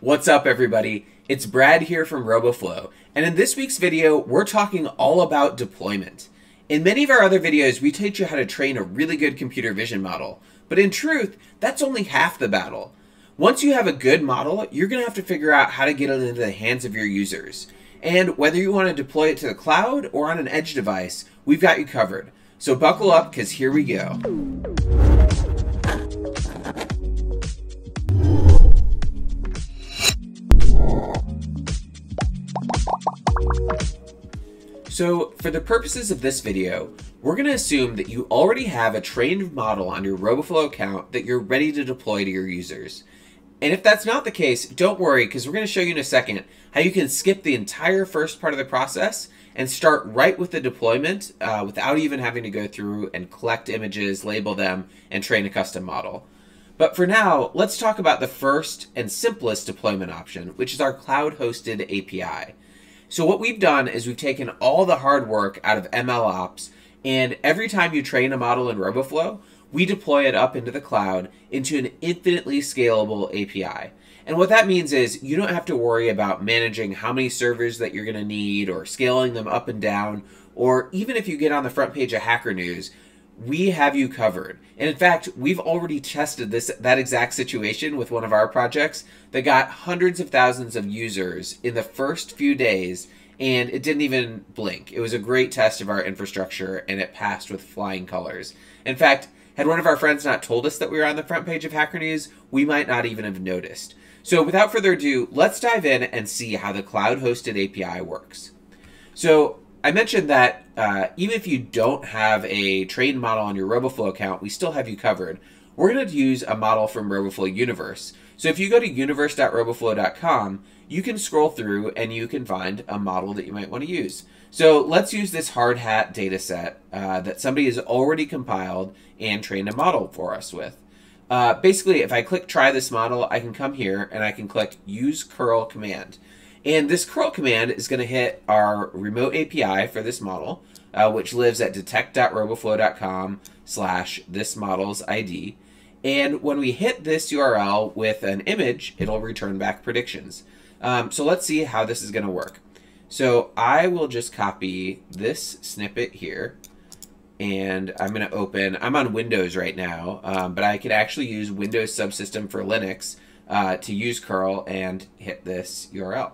What's up everybody? It's Brad here from RoboFlow, and in this week's video, we're talking all about deployment. In many of our other videos, we teach you how to train a really good computer vision model, but in truth, that's only half the battle. Once you have a good model, you're going to have to figure out how to get it into the hands of your users. And whether you want to deploy it to the cloud or on an edge device, we've got you covered. So buckle up, because here we go. So for the purposes of this video, we're going to assume that you already have a trained model on your RoboFlow account that you're ready to deploy to your users. And if that's not the case, don't worry because we're going to show you in a second how you can skip the entire first part of the process and start right with the deployment uh, without even having to go through and collect images, label them, and train a custom model. But for now, let's talk about the first and simplest deployment option, which is our cloud-hosted API. So what we've done is we've taken all the hard work out of MLOps, and every time you train a model in RoboFlow, we deploy it up into the cloud into an infinitely scalable API. And what that means is you don't have to worry about managing how many servers that you're going to need or scaling them up and down, or even if you get on the front page of Hacker News, we have you covered. And in fact, we've already tested this that exact situation with one of our projects that got hundreds of thousands of users in the first few days and it didn't even blink. It was a great test of our infrastructure and it passed with flying colors. In fact, had one of our friends not told us that we were on the front page of Hacker News, we might not even have noticed. So without further ado, let's dive in and see how the cloud hosted API works. So I mentioned that uh, even if you don't have a trained model on your RoboFlow account, we still have you covered. We're going to use a model from RoboFlow Universe. So if you go to universe.roboflow.com, you can scroll through and you can find a model that you might want to use. So let's use this hard hat data set uh, that somebody has already compiled and trained a model for us with. Uh, basically, if I click try this model, I can come here and I can click use curl command. And this curl command is going to hit our remote API for this model, uh, which lives at detect.roboflow.com slash this model's ID. And when we hit this URL with an image, it'll return back predictions. Um, so let's see how this is going to work. So I will just copy this snippet here and I'm going to open, I'm on Windows right now, um, but I could actually use Windows Subsystem for Linux uh, to use curl and hit this URL.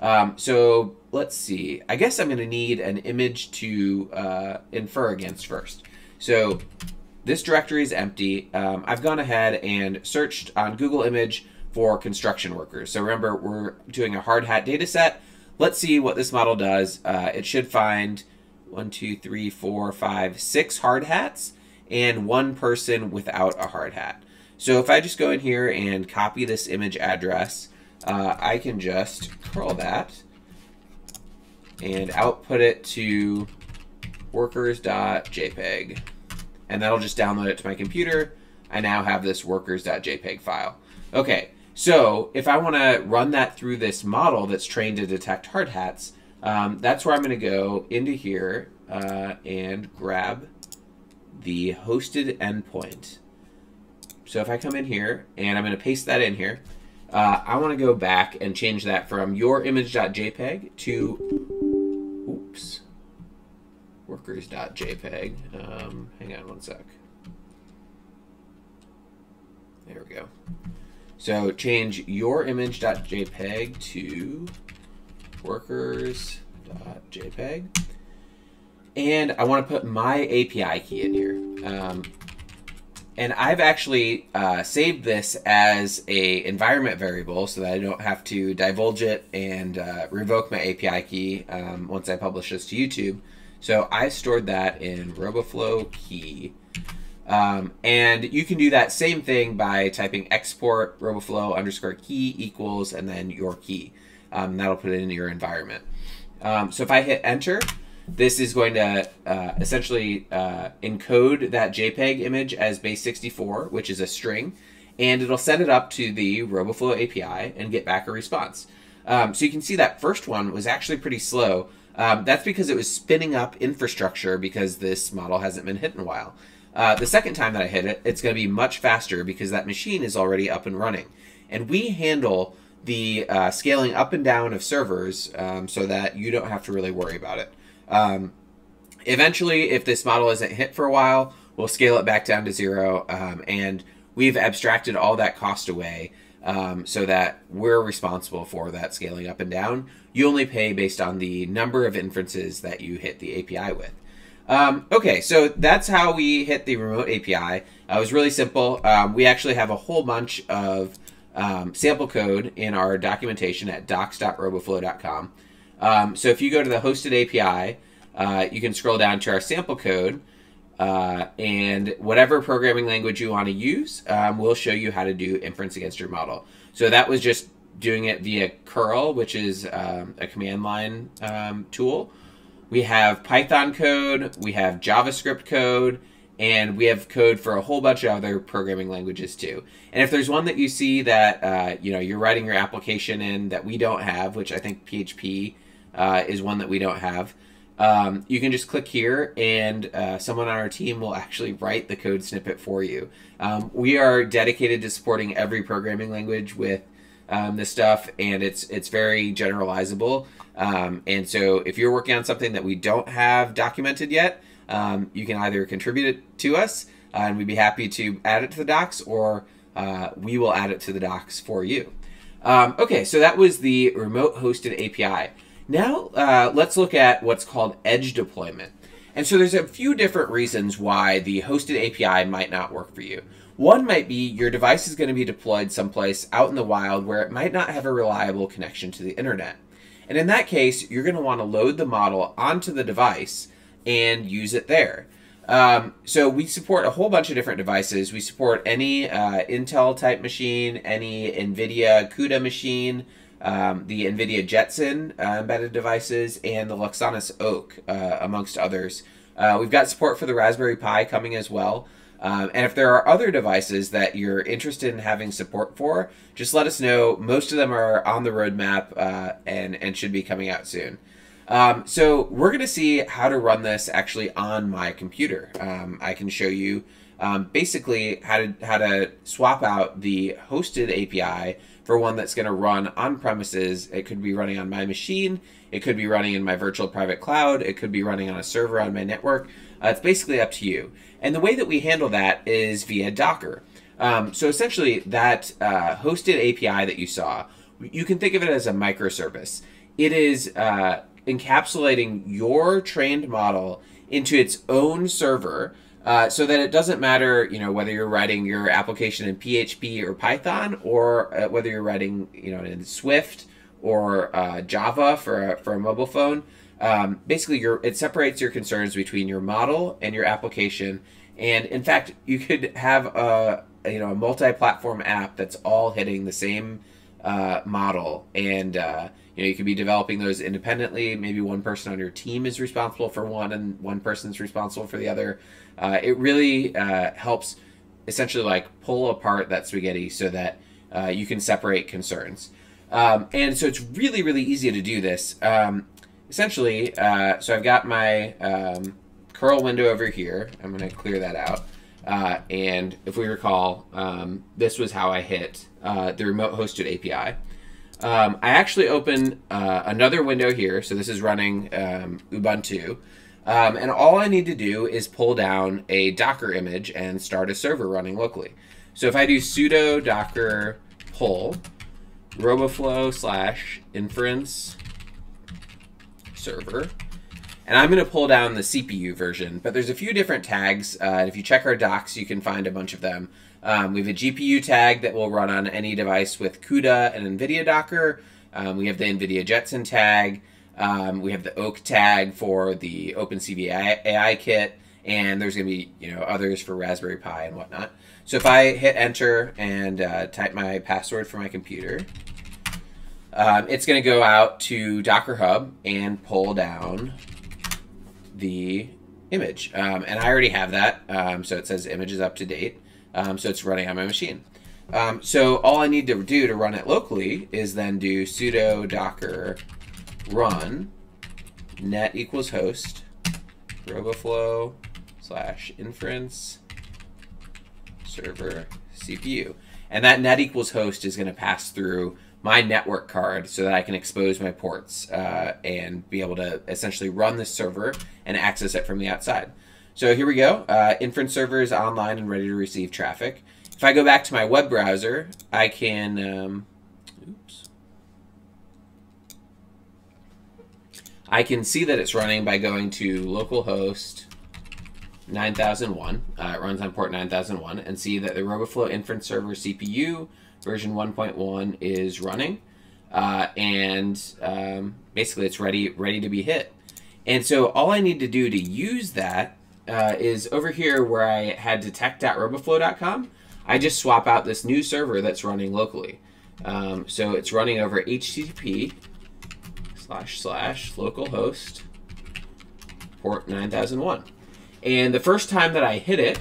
Um, so let's see. I guess I'm going to need an image to uh, infer against first. So this directory is empty. Um, I've gone ahead and searched on Google Image for construction workers. So remember, we're doing a hard hat data set. Let's see what this model does. Uh, it should find one, two, three, four, five, six hard hats and one person without a hard hat. So if I just go in here and copy this image address, uh, I can just curl that and output it to workers.jpg. And that'll just download it to my computer. I now have this workers.jpg file. Okay, so if I want to run that through this model that's trained to detect hard hats, um, that's where I'm going to go into here uh, and grab the hosted endpoint. So if I come in here and I'm going to paste that in here, uh, I want to go back and change that from your image.jpg to, oops, workers.jpg. Um, hang on one sec. There we go. So change your image.jpg to workers.jpg. And I want to put my API key in here. Um, and I've actually uh, saved this as a environment variable so that I don't have to divulge it and uh, revoke my API key um, once I publish this to YouTube. So I stored that in RoboFlow key. Um, and you can do that same thing by typing export RoboFlow underscore key equals and then your key. Um, that'll put it into your environment. Um, so if I hit enter, this is going to uh, essentially uh, encode that JPEG image as base64, which is a string, and it'll send it up to the RoboFlow API and get back a response. Um, so you can see that first one was actually pretty slow. Um, that's because it was spinning up infrastructure because this model hasn't been hit in a while. Uh, the second time that I hit it, it's going to be much faster because that machine is already up and running. And we handle the uh, scaling up and down of servers um, so that you don't have to really worry about it. Um, eventually, if this model isn't hit for a while, we'll scale it back down to zero, um, and we've abstracted all that cost away um, so that we're responsible for that scaling up and down. You only pay based on the number of inferences that you hit the API with. Um, okay, so that's how we hit the remote API. Uh, it was really simple. Um, we actually have a whole bunch of um, sample code in our documentation at docs.roboflow.com. Um, so if you go to the hosted API, uh, you can scroll down to our sample code, uh, and whatever programming language you want to use, um, we'll show you how to do inference against your model. So that was just doing it via curl, which is um, a command line um, tool. We have Python code, we have JavaScript code, and we have code for a whole bunch of other programming languages too. And if there's one that you see that uh, you know you're writing your application in that we don't have, which I think PHP uh, is one that we don't have, um, you can just click here, and uh, someone on our team will actually write the code snippet for you. Um, we are dedicated to supporting every programming language with um, this stuff, and it's it's very generalizable. Um, and so if you're working on something that we don't have documented yet, um, you can either contribute it to us, uh, and we'd be happy to add it to the docs, or uh, we will add it to the docs for you. Um, okay, so that was the remote hosted API. Now uh, let's look at what's called edge deployment. And so there's a few different reasons why the hosted API might not work for you. One might be your device is going to be deployed someplace out in the wild where it might not have a reliable connection to the internet. And in that case, you're going to want to load the model onto the device and use it there. Um, so we support a whole bunch of different devices. We support any uh, Intel type machine, any NVIDIA CUDA machine, um, the NVIDIA Jetson uh, embedded devices, and the Luxonis Oak, uh, amongst others. Uh, we've got support for the Raspberry Pi coming as well. Um, and if there are other devices that you're interested in having support for, just let us know. Most of them are on the roadmap uh, and, and should be coming out soon. Um, so we're going to see how to run this actually on my computer. Um, I can show you um, basically how to, how to swap out the hosted API for one that's going to run on premises. It could be running on my machine. It could be running in my virtual private cloud. It could be running on a server on my network. Uh, it's basically up to you. And the way that we handle that is via Docker. Um, so essentially, that uh, hosted API that you saw, you can think of it as a microservice. It is uh, encapsulating your trained model into its own server uh, so that it doesn't matter, you know, whether you're writing your application in PHP or Python, or uh, whether you're writing, you know, in Swift or uh, Java for a, for a mobile phone. Um, basically, your it separates your concerns between your model and your application. And in fact, you could have a you know a multi-platform app that's all hitting the same uh, model, and uh, you know you could be developing those independently. Maybe one person on your team is responsible for one, and one person's responsible for the other. Uh, it really uh, helps essentially like pull apart that spaghetti so that uh, you can separate concerns. Um, and so it's really really easy to do this. Um, essentially, uh, so I've got my um, curl window over here. I'm going to clear that out. Uh, and if we recall, um, this was how I hit uh, the remote hosted API. Um, I actually open uh, another window here. So this is running um, Ubuntu. Um, and all I need to do is pull down a Docker image and start a server running locally. So if I do sudo docker pull roboflow slash inference server. And I'm going to pull down the CPU version, but there's a few different tags. Uh, and if you check our docs, you can find a bunch of them. Um, we have a GPU tag that will run on any device with CUDA and NVIDIA Docker. Um, we have the NVIDIA Jetson tag. Um, we have the Oak tag for the OpenCV AI, kit. And there's going to be you know others for Raspberry Pi and whatnot. So if I hit enter and uh, type my password for my computer, um, it's going to go out to Docker Hub and pull down the image. Um, and I already have that, um, so it says image is up to date. Um, so it's running on my machine. Um, so all I need to do to run it locally is then do sudo docker run net equals host roboflow slash inference server CPU. And that net equals host is going to pass through my network card so that I can expose my ports uh, and be able to essentially run this server and access it from the outside. So here we go. Uh, inference server is online and ready to receive traffic. If I go back to my web browser, I can. Um, oops. I can see that it's running by going to localhost 9001. Uh, it runs on port 9001 and see that the RoboFlow inference server CPU version 1.1 is running. Uh, and um, basically it's ready ready to be hit. And so all I need to do to use that uh, is over here where I had detect.roboflow.com, I just swap out this new server that's running locally. Um, so it's running over HTTP slash slash localhost port 9001. And the first time that I hit it,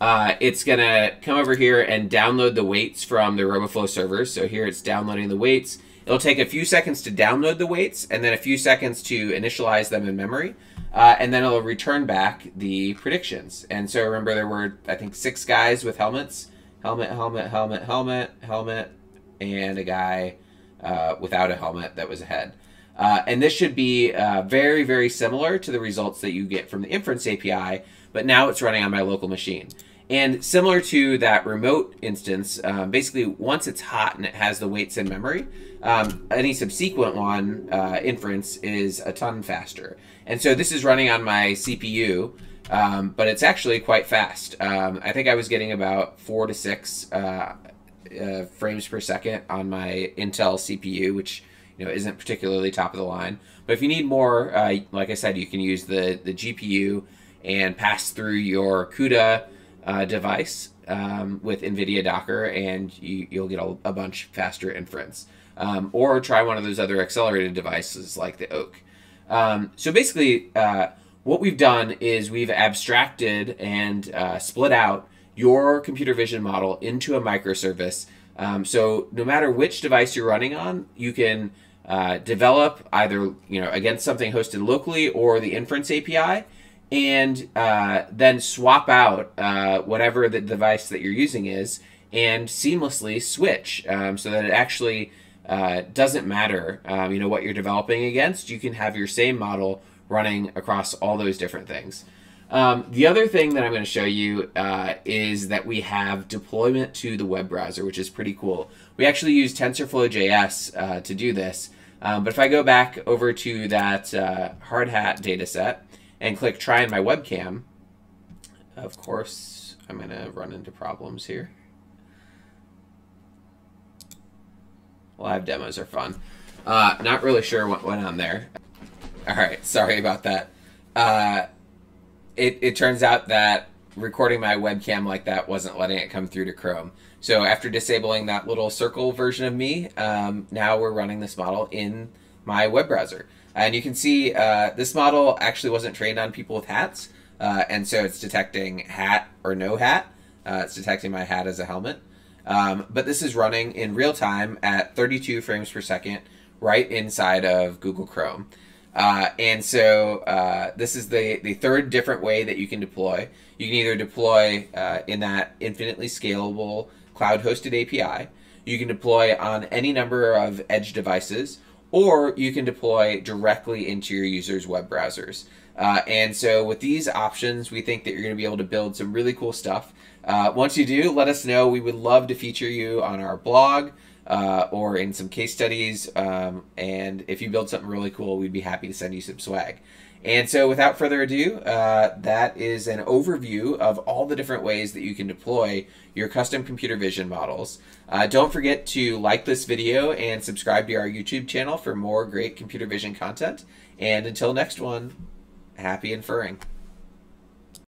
uh, it's going to come over here and download the weights from the RoboFlow servers. So here it's downloading the weights. It'll take a few seconds to download the weights and then a few seconds to initialize them in memory. Uh, and then it'll return back the predictions. And so remember there were, I think, six guys with helmets. Helmet, helmet, helmet, helmet, helmet, and a guy uh, without a helmet that was ahead. Uh, and this should be uh, very, very similar to the results that you get from the inference API, but now it's running on my local machine. And similar to that remote instance, um, basically once it's hot and it has the weights in memory, um, any subsequent one, uh, inference, is a ton faster. And so this is running on my CPU, um, but it's actually quite fast. Um, I think I was getting about four to six uh, uh, frames per second on my Intel CPU, which you know isn't particularly top of the line. But if you need more, uh, like I said, you can use the the GPU and pass through your CUDA uh, device um, with NVIDIA Docker, and you, will get a, a, bunch faster inference. Um, or try one of those other accelerated devices like the Oak. Um, so basically, uh, what we've done is we've abstracted and uh, split out your computer vision model into a microservice. Um, so no matter which device you're running on, you can uh, develop either you know against something hosted locally or the inference API, and uh, then swap out uh, whatever the device that you're using is, and seamlessly switch um, so that it actually uh, doesn't matter. Um, you know what you're developing against. You can have your same model running across all those different things. Um, the other thing that I'm going to show you uh, is that we have deployment to the web browser, which is pretty cool. We actually use TensorFlow.js uh, to do this. Um, but if I go back over to that uh, hard hat data set, and click try in my webcam, of course, I'm going to run into problems here. Live demos are fun. Uh, not really sure what went on there. All right, sorry about that. Uh, it, it turns out that recording my webcam like that wasn't letting it come through to Chrome. So after disabling that little circle version of me, um, now we're running this model in my web browser. And you can see uh, this model actually wasn't trained on people with hats, uh, and so it's detecting hat or no hat. Uh, it's detecting my hat as a helmet. Um, but this is running in real time at 32 frames per second right inside of Google Chrome. Uh, and so uh, this is the, the third different way that you can deploy. You can either deploy uh, in that infinitely scalable cloud hosted API, you can deploy on any number of edge devices, or you can deploy directly into your users' web browsers. Uh, and so with these options, we think that you're going to be able to build some really cool stuff. Uh, once you do, let us know. We would love to feature you on our blog uh, or in some case studies. Um, and if you build something really cool, we'd be happy to send you some swag. And so, without further ado, uh, that is an overview of all the different ways that you can deploy your custom computer vision models. Uh, don't forget to like this video and subscribe to our YouTube channel for more great computer vision content. And until next one, happy inferring.